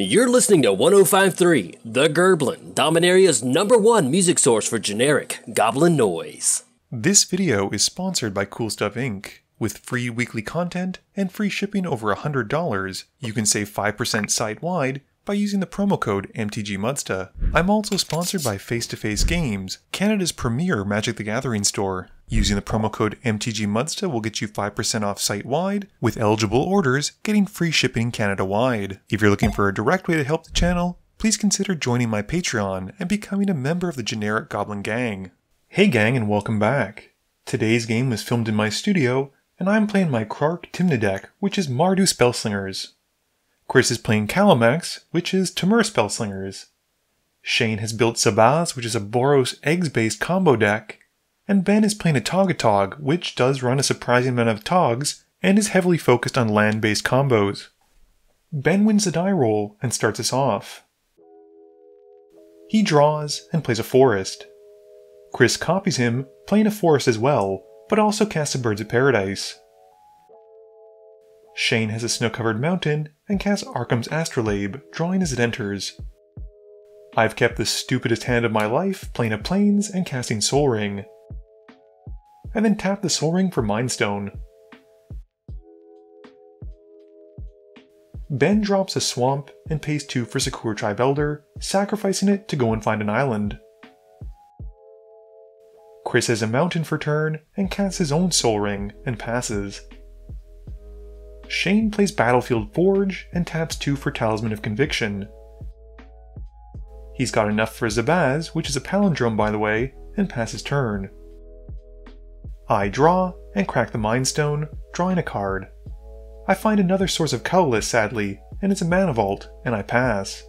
You're listening to 1053, The Gerblin, Dominaria's number one music source for generic goblin noise. This video is sponsored by Cool Stuff Inc. With free weekly content and free shipping over $100, you can save 5% site-wide by using the promo code MTGMuddstah. I'm also sponsored by Face to Face Games, Canada's premier Magic the Gathering store. Using the promo code MTGMuddstah will get you 5% off site-wide, with eligible orders getting free shipping Canada-wide. If you're looking for a direct way to help the channel, please consider joining my Patreon and becoming a member of the Generic Goblin Gang. Hey gang and welcome back. Today's game was filmed in my studio, and I'm playing my Krark Tymna deck, which is Mardu Spellslingers. Chris is playing Kalamax, which is Temur Spellslingers. Shane has built Zabaz, which is a Boros Eggs-based combo deck, and Ben is playing Atogatog, which does run a surprising amount of Togs, and is heavily focused on land-based combos. Ben wins the die roll and starts us off. He draws and plays a forest. Chris copies him, playing a forest as well, but also casts a Birds of Paradise. Shane has a snow-covered mountain and casts Arcum's Astrolabe, drawing as it enters. I've kept the stupidest hand of my life, playing a Plains and casting Sol Ring. And then tap the Sol Ring for Mind Stone. Ben drops a swamp and pays 2 for Sakura Tribe Elder, sacrificing it to go and find an island. Chris has a mountain for turn and casts his own Sol Ring and passes. Shane plays Battlefield Forge and taps 2 for Talisman of Conviction. He's got enough for Zabaz, which is a palindrome by the way, and passes turn. I draw and crack the Mind Stone, drawing a card. I find another source of colorless sadly, and it's a Mana Vault, and I pass.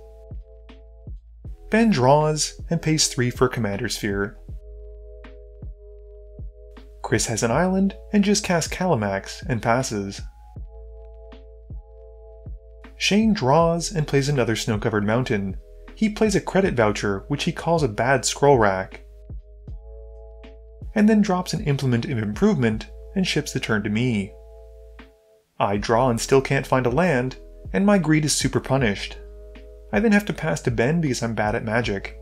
Ben draws and pays 3 for Commander Sphere. Chris has an island and just casts Kalamax and passes. Shane draws and plays another snow-covered mountain. He plays a credit voucher, which he calls a bad scroll rack. And then drops an implement of improvement and ships the turn to me. I draw and still can't find a land, and my greed is super punished. I then have to pass to Ben because I'm bad at magic.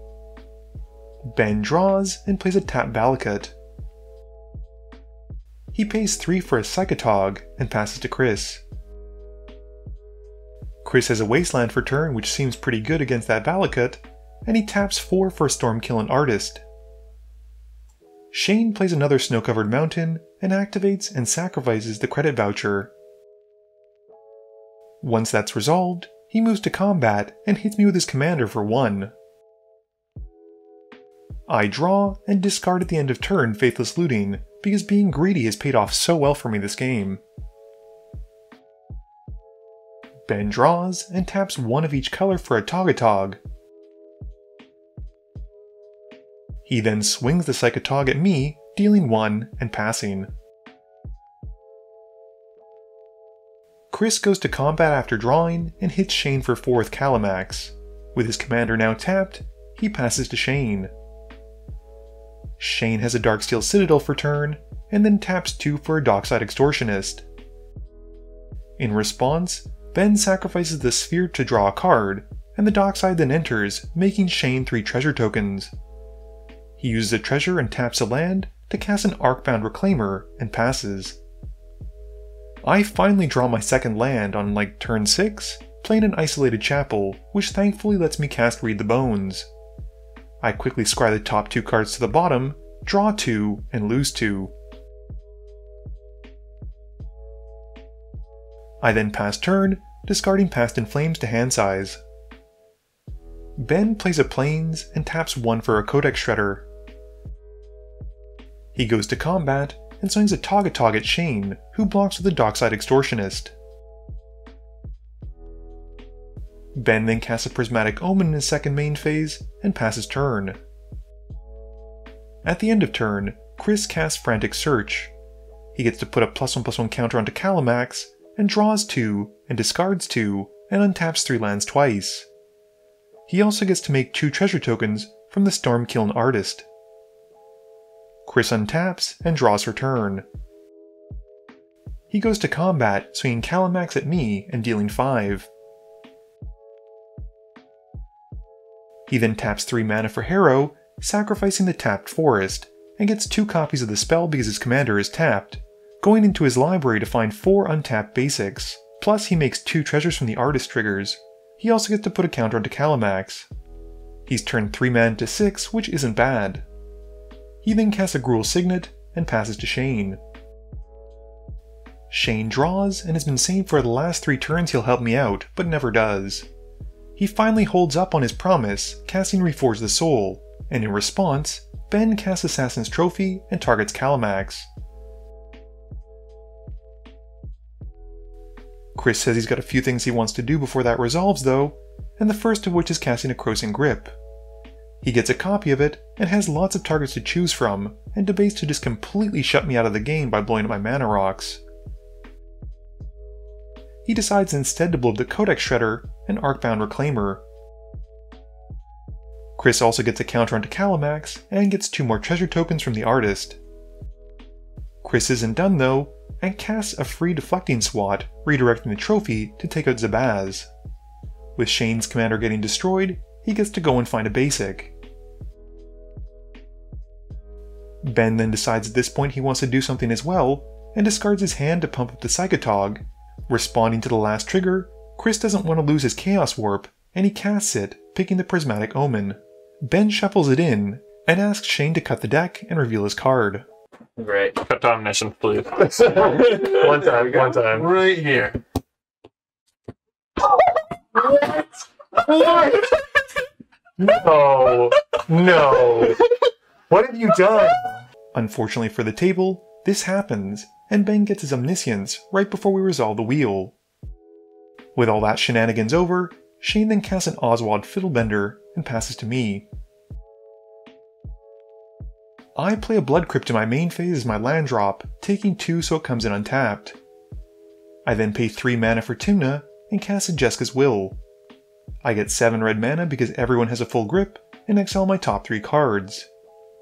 Ben draws and plays a tap Valakut. He pays 3 for a Psychotog and passes to Chris. Chris has a Wasteland for turn which seems pretty good against that Valakut, and he taps 4 for a Stormkiln Artist. Shane plays another snow-covered mountain and activates and sacrifices the credit voucher. Once that's resolved, he moves to combat and hits me with his commander for 1. I draw and discard at the end of turn Faithless Looting, because being greedy has paid off so well for me this game. Ben draws and taps one of each color for Atogatog. He then swings the Psychotog at me, dealing 1 and passing. Chris goes to combat after drawing and hits Shane for 4 with Kalamax. With his commander now tapped, he passes to Shane. Shane has a Darksteel Citadel for turn, and then taps 2 for a Dockside Extortionist. In response, Ben sacrifices the sphere to draw a card, and the dockside then enters, making Shane 3 treasure tokens. He uses a treasure and taps a land to cast an Arcbound Reclaimer and passes. I finally draw my second land on like turn 6, playing an isolated chapel, which thankfully lets me cast Read the Bones. I quickly scry the top two cards to the bottom, draw 2, and lose 2. I then pass turn discarding Past in Flames to hand size. Ben plays a Plains and taps 1 for a Codex Shredder. He goes to combat and swings Atogatog at Shane, who blocks with a Dockside Extortionist. Ben then casts a Prismatic Omen in his second main phase and passes turn. At the end of turn, Chris casts Frantic Search. He gets to put a plus 1 plus 1 counter onto Kalamax and draws 2 and discards 2 and untaps 3 lands twice. He also gets to make 2 treasure tokens from the Stormkiln Artist. Chris untaps and draws her turn. He goes to combat, swinging Kalamax at me and dealing 5. He then taps 3 mana for Harrow, sacrificing the tapped forest, and gets 2 copies of the spell because his commander is tapped, going into his library to find 4 untapped basics. Plus, he makes 2 treasures from the artist triggers. He also gets to put a counter onto Kalamax. He's turned 3 mana to 6, which isn't bad. He then casts a Gruul Signet and passes to Shane. Shane draws and has been saying for the last 3 turns he'll help me out, but never does. He finally holds up on his promise, casting Reforge the Soul, and in response, Ben casts Assassin's Trophy and targets Kalamax. Chris says he's got a few things he wants to do before that resolves though, and the first of which is casting a Krosan Grip. He gets a copy of it and has lots of targets to choose from, and debates to just completely shut me out of the game by blowing up my mana rocks. He decides instead to blow up the Codex Shredder and Arcbound Reclaimer. Chris also gets a counter onto Kalamax and gets two more treasure tokens from the artist. Chris isn't done though, and casts a free deflecting swat, redirecting the trophy to take out Zabaz. With Shane's commander getting destroyed, he gets to go and find a basic. Ben then decides at this point he wants to do something as well, and discards his hand to pump up the Psychotog. Responding to the last trigger, Chris doesn't want to lose his Chaos Warp, and he casts it, picking the Prismatic Omen. Ben shuffles it in, and asks Shane to cut the deck and reveal his card. Great. Cut domination, please. one time, one time. Right here. what? What? No, no. What have you done? Unfortunately for the table, this happens, and Ben gets his omniscience right before we resolve the wheel. With all that shenanigans over, Shane then casts an Oswald Fiddlebender and passes to me. I play a Blood Crypt in my main phase as my land drop, taking 2 so it comes in untapped. I then pay 3 mana for Tymna and cast a Jeska's Will. I get 7 red mana because everyone has a full grip, and exile my top 3 cards.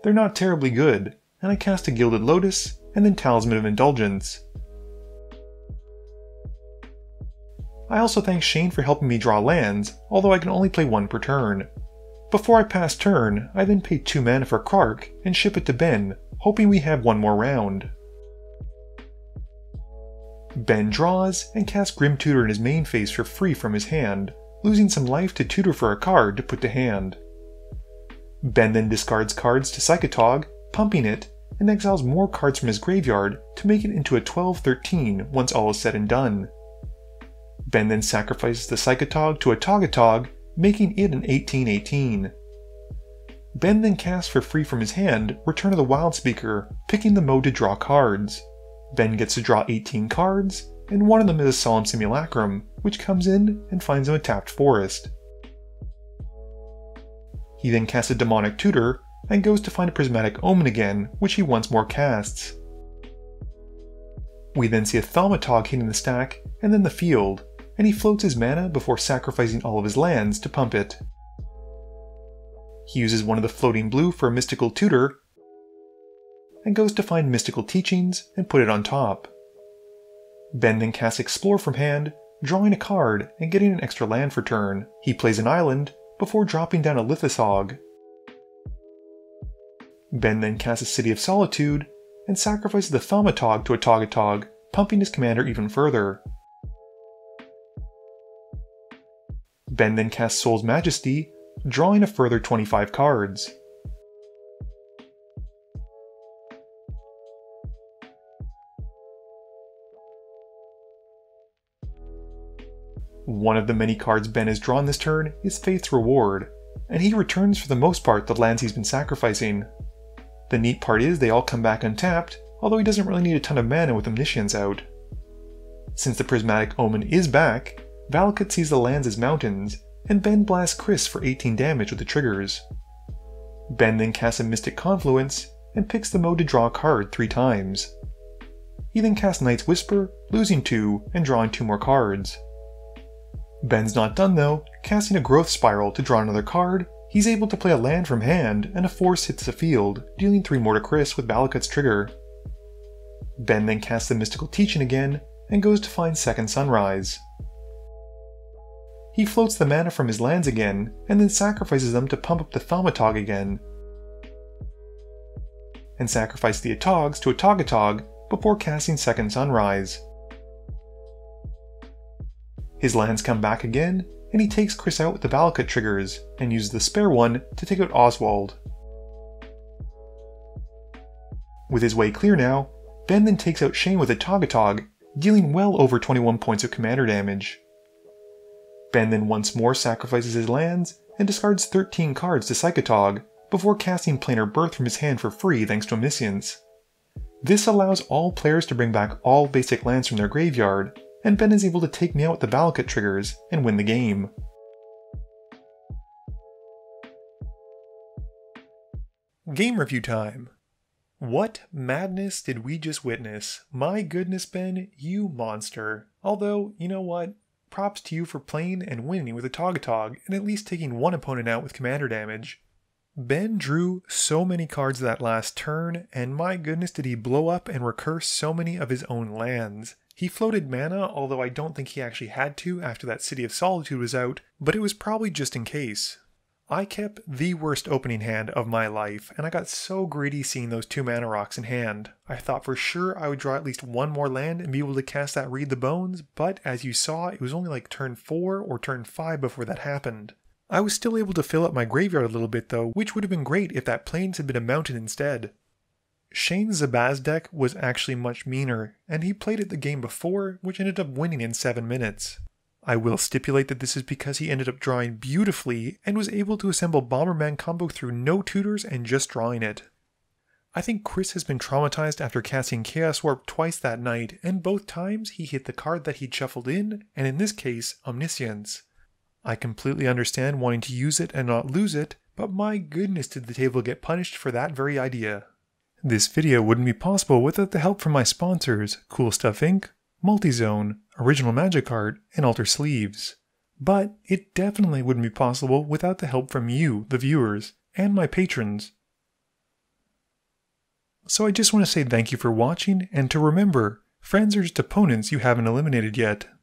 They're not terribly good, and I cast a Gilded Lotus and then Talisman of Indulgence. I also thank Shane for helping me draw lands, although I can only play one per turn. Before I pass turn, I then pay 2 mana for Krark and ship it to Ben, hoping we have one more round. Ben draws and casts Grim Tutor in his main phase for free from his hand, losing some life to tutor for a card to put to hand. Ben then discards cards to Psychotog, pumping it, and exiles more cards from his graveyard to make it into a 12-13 once all is said and done. Ben then sacrifices the Psychotog to Atogatog, making it an 18-18. Ben then casts for free from his hand Return of the Wildspeaker, picking the mode to draw cards. Ben gets to draw 18 cards, and one of them is a Solemn Simulacrum, which comes in and finds him a tapped forest. He then casts a Demonic Tutor, and goes to find a Prismatic Omen again, which he once more casts. We then see a Thaumatog hitting the stack, and then the field, and he floats his mana before sacrificing all of his lands to pump it. He uses one of the floating blue for a Mystical Tutor, and goes to find Mystical Teachings and put it on top. Ben then casts Explore from hand, drawing a card and getting an extra land for turn. He plays an island before dropping down a Lithatog. Ben then casts a City of Solitude and sacrifices the Thaumatog to Atogatog, pumping his commander even further. Ben then casts Soul's Majesty, drawing a further 25 cards. One of the many cards Ben has drawn this turn is Faith's Reward, and he returns for the most part the lands he's been sacrificing. The neat part is they all come back untapped, although he doesn't really need a ton of mana with Omniscience out. Since the Prismatic Omen is back, Valakut sees the lands as mountains, and Ben blasts Chris for 18 damage with the triggers. Ben then casts a Mystic Confluence, and picks the mode to draw a card three times. He then casts Night's Whisper, losing two, and drawing two more cards. Ben's not done though, casting a Growth Spiral to draw another card, he's able to play a land from hand, and a force hits the field, dealing 3 more to Chris with Valakut's trigger. Ben then casts the Mystical Teaching again, and goes to find Second Sunrise. He floats the mana from his lands again, and then sacrifices them to pump up the Thaumatog again. And sacrifice the Atogs to Atogatog before casting Second Sunrise. His lands come back again, and he takes Chris out with the Valakut triggers, and uses the spare one to take out Oswald. With his way clear now, Ben then takes out Shane with Atogatog, dealing well over 21 points of commander damage. Ben then once more sacrifices his lands and discards 13 cards to Psychotog before casting Planar Birth from his hand for free thanks to Omniscience. This allows all players to bring back all basic lands from their graveyard, and Ben is able to take me out with the Valakut triggers and win the game. Game review time. What madness did we just witness? My goodness, Ben, you monster. Although, you know what? Props to you for playing and winning with Atogatog and at least taking one opponent out with commander damage. Ben drew so many cards that last turn, and my goodness did he blow up and recurse so many of his own lands. He floated mana, although I don't think he actually had to after that City of Solitude was out, but it was probably just in case. I kept the worst opening hand of my life, and I got so greedy seeing those two mana rocks in hand. I thought for sure I would draw at least one more land and be able to cast that Read the Bones, but as you saw, it was only like turn 4 or turn 5 before that happened. I was still able to fill up my graveyard a little bit though, which would have been great if that Plains had been a mountain instead. Shane Zabaz deck was actually much meaner, and he played it the game before, which ended up winning in 7 minutes. I will stipulate that this is because he ended up drawing beautifully and was able to assemble Bomberman combo through no tutors and just drawing it. I think Chris has been traumatized after casting Chaos Warp twice that night, and both times he hit the card that he'd shuffled in, and in this case, Omniscience. I completely understand wanting to use it and not lose it, but my goodness did the table get punished for that very idea. This video wouldn't be possible without the help from my sponsors, Cool Stuff Inc., Multizone, Original Magic Art, and Alter Sleeves. But it definitely wouldn't be possible without the help from you, the viewers, and my patrons. So I just want to say thank you for watching, and to remember, friends are just opponents you haven't eliminated yet.